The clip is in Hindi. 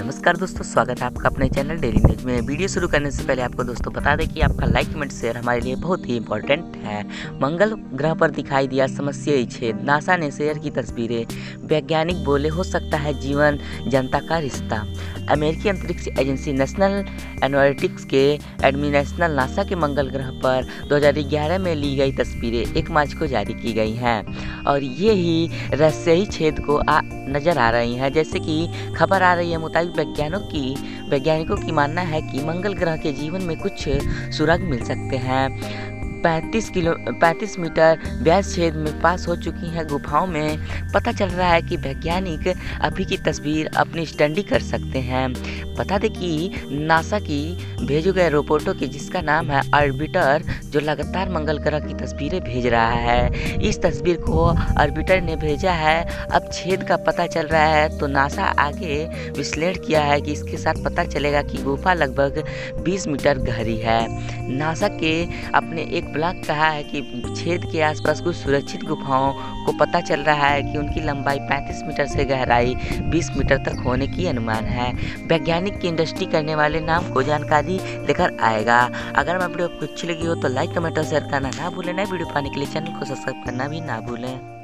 नमस्कार दोस्तों स्वागत है आपका अपने चैनल डेली न्यूज़ में। वीडियो शुरू करने से पहले आपको दोस्तों बता दें कि आपका लाइक कमेंट शेयर हमारे लिए बहुत ही इंपॉर्टेंट है। मंगल ग्रह पर दिखाई दिया समस्या छेद। नासा ने शेयर की तस्वीरें। वैज्ञानिक बोले हो सकता है जीवन जनता का रिश्ता। अमेरिकी अंतरिक्ष एजेंसी नेशनल एनोटिक्स के एडमिनेशनल नासा के मंगल ग्रह पर 2011 में ली गई तस्वीरें एक मार्च को जारी की गई हैं। और ये ही रहस्यी छेद को आ, नज़र आ रही हैं। जैसे कि खबर आ रही है मुताबिक वैज्ञानिकों की वैज्ञानिकों की मानना है कि मंगल ग्रह के जीवन में कुछ सुराग मिल सकते हैं। 35 किलो 35 मीटर व्यास छेद में पास हो चुकी हैं गुफाओं में। पता चल रहा है कि वैज्ञानिक अभी की तस्वीर अपनी स्टडी कर सकते हैं। बता दें कि नासा की भेजे गए रोबोटों की, जिसका नाम है ऑर्बिटर जो लगातार मंगल ग्रह की तस्वीरें भेज रहा है। इस तस्वीर को ऑर्बिटर ने भेजा है। अब छेद का पता चल रहा है तो नासा आगे विश्लेषण किया है कि इसके साथ पता चलेगा कि गुफा लगभग 20 मीटर गहरी है। नासा के अपने एक ब्लॉक कहा है कि छेद के आसपास कुछ सुरक्षित गुफाओं को पता चल रहा है कि उनकी लंबाई 35 मीटर से गहराई 20 मीटर तक होने की अनुमान है। वैज्ञानिक की इंडस्ट्री करने वाले नाम को जानकारी लेकर आएगा। अगर मैं वीडियो आपको अच्छी लगी हो तो लाइक, कमेंट और शेयर करना ना भूलें। नए वीडियो पाने के लिए चैनल को सब्सक्राइब करना भी ना भूलें।